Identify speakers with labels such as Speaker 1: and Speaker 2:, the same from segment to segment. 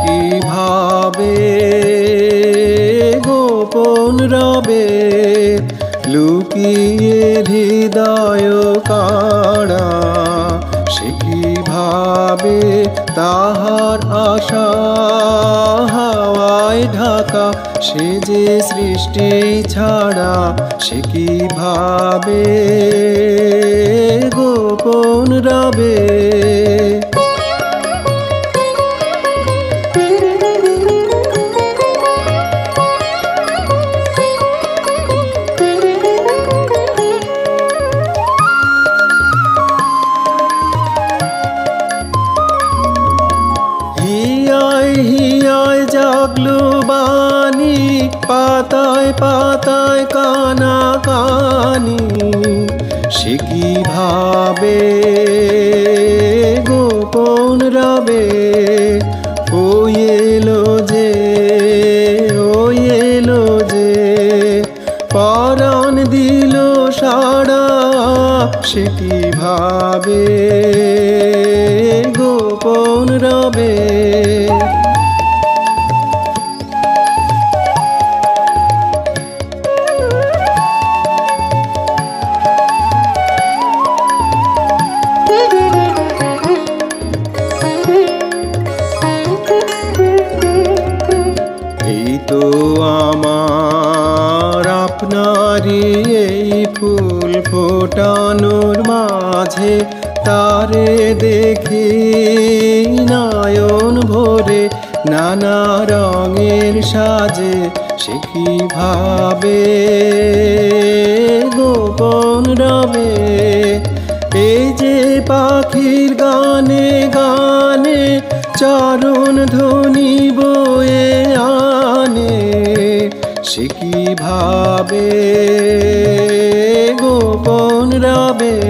Speaker 1: কীভাবে গোপন রবে? লুকিয়ে হৃদয় কাড়া, সে কীভাবে তাহার আশা? হাওয়ায় ঢাকা, সে যে সৃষ্টি ছাড়া, সে কীভাবে গোপন রবে? হিয়ায় বানি পাতায় পাতায় কানা কানি। সে কি ভাবে গোপন রবে? ও এলো যে ও এলো যে, পরাণ দিল সাড়া। সে কি ভাবে গোপন রবে? এই তো আমার আপনারই এই ফুল ফোটানোর মাঝে তারে দেখি নয়ন ভরে নানা রঙের সাজে সে ভাবে? গোপন রবে এই যে পাখির গানে গানে চরণ ধ্বনি বয়ে আনে সে কি ভাবে? গোপন রবে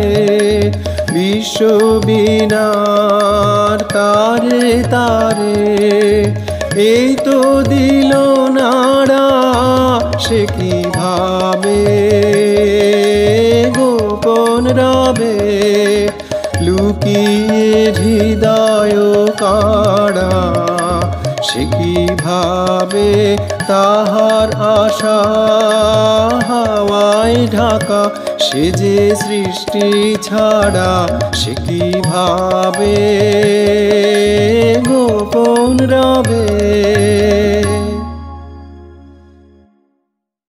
Speaker 1: বিশ্ববিনার তারে তারে। এই তো দিল নাড়া, সে কি ভাবে? গোপন রবে লুকিয়ে হৃদয় কাড়া। সে কীভাবে তাহার আশা হাওয়ায় ঢাকা সে যে সৃষ্টি ছাড়া সে কীভাবে গোপন রবে?